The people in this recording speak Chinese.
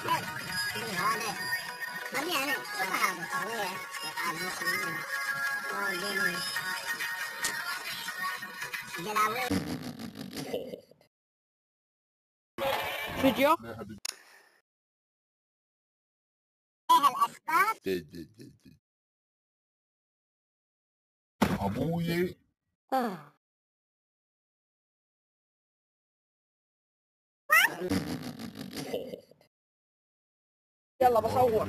بقول هات بقول هذا ما في يعني ما هذا صغير هذا صغير اه يلا بصور